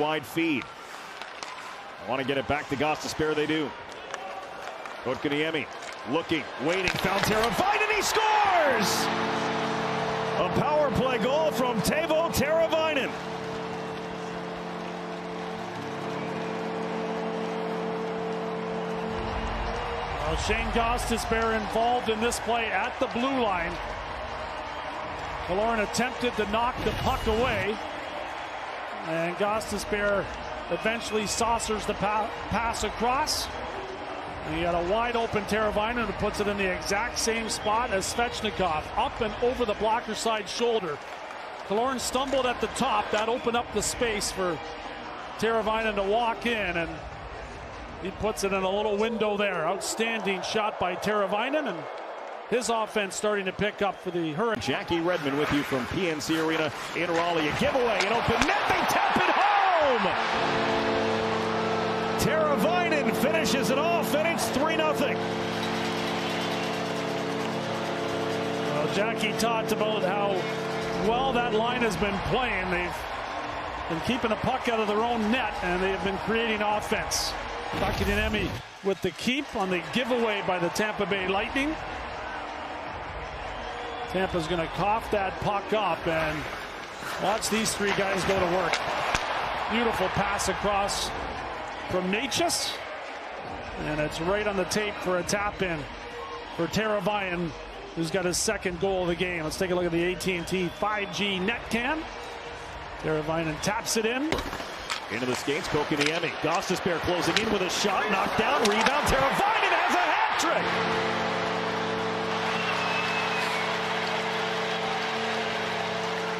wide feed. I want to get it back to Gostisbehere. They do. Kotkaniemi looking, waiting, found Teravainen, and he scores! A power play goal from Teuvo Teravainen. Well, Shane Gostisbehere involved in this play at the blue line. Killorn attempted to knock the puck away. And Gostisbehere eventually saucers the pa pass across. And he had a wide open Teravainen who puts it in the exact same spot as Svechnikov, up and over the blocker side shoulder. Killorn stumbled at the top. That opened up the space for Teravainen to walk in, and he puts it in a little window there. Outstanding shot by Teravainen, and his offense starting to pick up for the Hurricanes. Jackie Redmond with you from PNC Arena in Raleigh. A giveaway, an open net, they tap it home! Teravainen finishes it off, and it's 3 0. Well, Jackie talked about how well that line has been playing. They've been keeping the puck out of their own net, and they have been creating offense. Kotkaniemi with the keep on the giveaway by the Tampa Bay Lightning. Tampa's going to cough that puck up and watch these three guys go to work. Beautiful pass across from Necas. And it's right on the tape for a tap in for Teravainen, who's got his second goal of the game. Let's take a look at the AT&T 5G net cam. Teravainen taps it in. Into the skates, Kotkaniemi. Gostisbehere closing in with a shot, knocked down, rebound.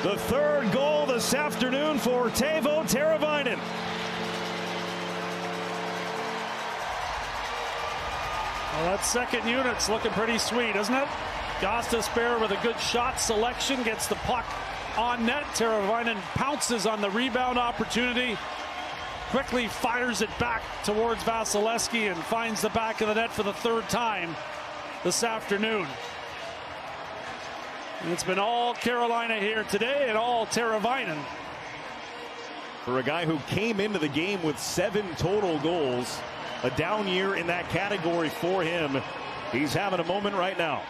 The third goal this afternoon for Teuvo Teravainen. Well, that second unit's looking pretty sweet, isn't it? Gostisbehere with a good shot selection gets the puck on net. Teravainen pounces on the rebound opportunity. Quickly fires it back towards Vasilevskiy and finds the back of the net for the third time this afternoon. It's been all Carolina here today and all Teravainen. For a guy who came into the game with seven total goals, a down year in that category for him. He's having a moment right now.